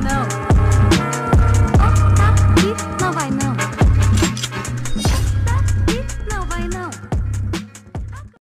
know.